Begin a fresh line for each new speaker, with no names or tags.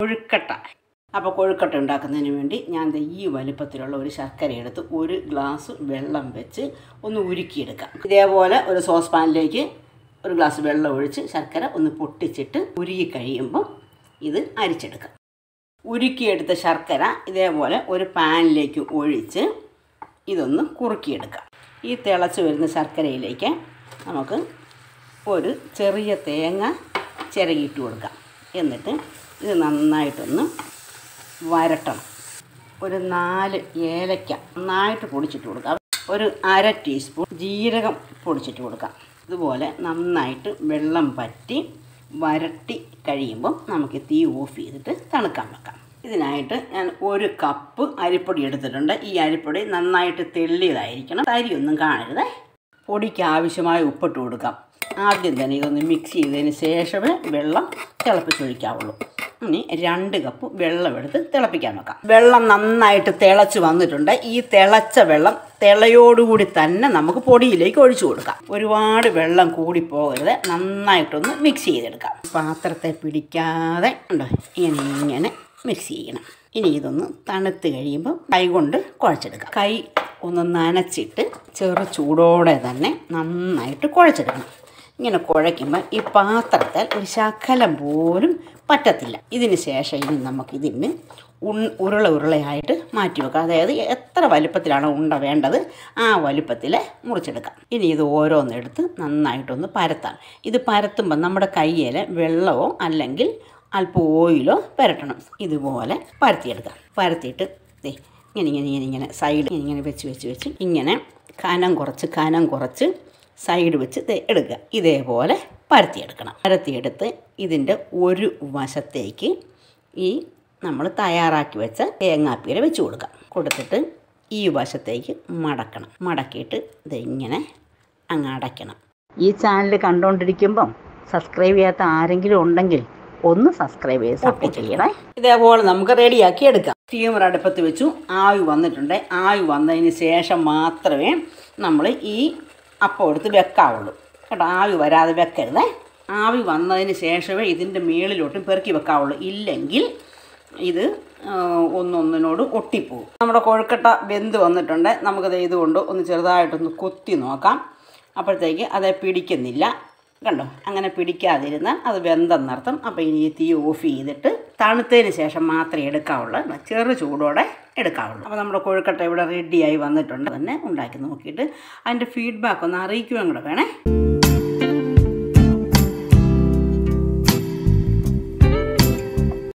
കൊഴുക്കട്ട. അപ്പോൾ കൊഴുക്കട്ട ഉണ്ടാക്കുന്നതിന് വേണ്ടി ഞാൻ ഈ വലിപ്പത്തിലുള്ള ഒരു ശർക്കര എടുത്ത് ഒരു ഗ്ലാസ് വെള്ളം വെച്ച് ഒന്ന് ഉരുക്കിയെടുക്കാം. ഇതേപോലെ ഒരു സോസ് പാനിലേക്ക് ഒരു ഗ്ലാസ് വെള്ളം ഒഴിച്ച് ശർക്കര ഒന്ന് പൊട്ടിച്ചിട്ട് ഉരുകി കഴിയുമ്പോൾ ഇത് അരിച്ചെടുക്കാം. ഉരുക്കിയെടുത്ത ശർക്കര ഇതേപോലെ ഒരു പാനിലേക്ക് ഒഴിച്ച് ഇതൊന്ന് കുറുക്കിയെടുക്കാം. ഈ തിളച്ച് വരുന്ന ശർക്കരയിലേക്ക് നമുക്ക് ഒരു ചെറിയ തേങ്ങ ചിരകിയിട്ട് കൊടുക്കാം. എന്നിട്ട് ഇത് നന്നായിട്ടൊന്ന് വരട്ടണം. ഒരു നാല് ഏലയ്ക്ക നന്നായിട്ട് പൊടിച്ചിട്ട് കൊടുക്കാം. ഒരു അര ടീസ്പൂൺ ജീരകം പൊടിച്ചിട്ട് കൊടുക്കാം. ഇതുപോലെ നന്നായിട്ട് വെള്ളം പറ്റി വരട്ടി കഴിയുമ്പം നമുക്ക് തീ ഓഫ് ചെയ്തിട്ട് തണുക്കാൻ വെക്കാം. ഇതിനായിട്ട് ഞാൻ ഒരു കപ്പ് അരിപ്പൊടി എടുത്തിട്ടുണ്ട്. ഈ അരിപ്പൊടി നന്നായിട്ട് തെള്ളിയതായിരിക്കണം. തരിയൊന്നും കാണരുത്. പൊടിക്ക് ആവശ്യമായ ഉപ്പിട്ട് കൊടുക്കാം. ആദ്യം തന്നെ ഇതൊന്ന് മിക്സ് ചെയ്തതിന് ശേഷമേ വെള്ളം തിളപ്പിച്ചൊഴിക്കാവുള്ളൂ. ഇനി രണ്ട് കപ്പ് വെള്ളം എടുത്ത് തിളപ്പിക്കാൻ വെക്കാം. വെള്ളം നന്നായിട്ട് തിളച്ച് വന്നിട്ടുണ്ട്. ഈ തിളച്ച വെള്ളം തിളയോടുകൂടി തന്നെ നമുക്ക് പൊടിയിലേക്ക് ഒഴിച്ചു കൊടുക്കാം. ഒരുപാട് വെള്ളം കൂടി പോകരുത്. നന്നായിട്ടൊന്ന് മിക്സ് ചെയ്തെടുക്കാം. പാത്രത്തെ പിടിക്കാതെ ഉണ്ടോ? ഇങ്ങനെ ഇങ്ങനെ മിക്സ് ചെയ്യണം. ഇനി ഇതൊന്ന് തണുത്ത് കഴിയുമ്പോൾ കൈ കൊണ്ട് കുഴച്ചെടുക്കാം. കൈ ഒന്ന് നനച്ചിട്ട് ചെറു ചൂടോടെ തന്നെ നന്നായിട്ട് കുഴച്ചെടുക്കണം. ഇങ്ങനെ കുഴയ്ക്കുമ്പോൾ ഈ പാത്രത്തിൽ ഒരു ശകലം പോലും പറ്റത്തില്ല. ഇതിന് ശേഷം ഇനി നമുക്കിതിന് ഉൺ ഉരുള ഉരുളയായിട്ട് മാറ്റി വെക്കുക അതായത് എത്ര വലുപ്പത്തിലാണ് ഉണ്ട വേണ്ടത് ആ വലുപ്പത്തിൽ മുറിച്ചെടുക്കാം. ഇനി ഇത് ഓരോന്നെടുത്ത് നന്നായിട്ടൊന്ന് പരത്താം. ഇത് പരത്തുമ്പോൾ നമ്മുടെ കയ്യിൽ വെള്ളമോ അല്ലെങ്കിൽ അല്പം ഓയിലോ പരട്ടണം. ഇതുപോലെ പരത്തിയെടുക്കാം. പരത്തിയിട്ട് ഇങ്ങനെ ഇങ്ങനെ ഇങ്ങനെ ഇങ്ങനെ സൈഡ് ഇങ്ങനെ വെച്ച് വെച്ച് വെച്ച് ഇങ്ങനെ കനം കുറച്ച് കനം കുറച്ച് സൈഡ് വെച്ച് എടുക്കുക. ഇതേപോലെ പരത്തിയെടുക്കണം. പരത്തിയെടുത്ത് ഇതിന്റെ ഒരു വശത്തേക്ക് ഈ നമ്മൾ തയ്യാറാക്കി വെച്ച തേങ്ങാപ്പീര വെച്ച് കൊടുക്കാം കൊടുത്തിട്ട് ഈ വശത്തേക്ക് മടക്കണം. മടക്കിയിട്ട് ഇതിങ്ങനെ ഇങ്ങനെ അങ്ങ് അടയ്ക്കണം. ഈ ചാനൽ കണ്ടുകൊണ്ടിരിക്കുമ്പം സബ്സ്ക്രൈബ് ചെയ്യാത്ത ആരെങ്കിലും ഉണ്ടെങ്കിൽ ഒന്ന് സബ്സ്ക്രൈബ് ചെയ്ത് സപ്പോർട്ട് ചെയ്യണേ. ഇതേപോലെ നമുക്ക് റെഡിയാക്കി എടുക്കാം. സ്റ്റീമർ അടുപ്പത്ത് വെച്ചു. ആവി വന്നിട്ടുണ്ട്. ആവി വന്നതിന് ശേഷം മാത്രമേ നമ്മൾ ഈ അപ്പം എടുത്ത് വെക്കാവുള്ളൂ. കേട്ടോ ആവി വരാതെ വെക്കരുതേ. ആവി വന്നതിന് ശേഷമേ ഇതിന്റെ മേളിലോട്ടും പെറുക്കി വെക്കാവുള്ളൂ. ഇല്ലെങ്കിൽ ഇത് ഒന്നൊന്നിനോട് ഒട്ടിപ്പോവും. നമ്മുടെ കൊഴുക്കട്ട വെന്ത് വന്നിട്ടുണ്ട്. നമുക്കത് ഇതുകൊണ്ട് ഒന്ന് ചെറുതായിട്ടൊന്ന് കൊത്തി നോക്കാം. അപ്പോഴത്തേക്ക് അത് പിടിക്കുന്നില്ല. കണ്ടോ? അങ്ങനെ പിടിക്കാതിരുന്നാൽ അത് വെന്തെന്നർത്ഥം. അപ്പോൾ ഇനി തീ ഓഫ് ചെയ്തിട്ട് തണുത്തതിന് ശേഷം മാത്രമേ എടുക്കാവുള്ളൂ. ചെറു ചൂടോടെ എടുക്കാവുള്ളൂ. അപ്പോൾ നമ്മുടെ കൊഴുക്കട്ട ഇവിടെ റെഡിയായി വന്നിട്ടുണ്ട്. തന്നെ ഉണ്ടാക്കി നോക്കിയിട്ട് അതിന്റെ ഫീഡ്ബാക്ക് ഒന്ന് അറിയിക്കുകയും കൂടെ വേണേ.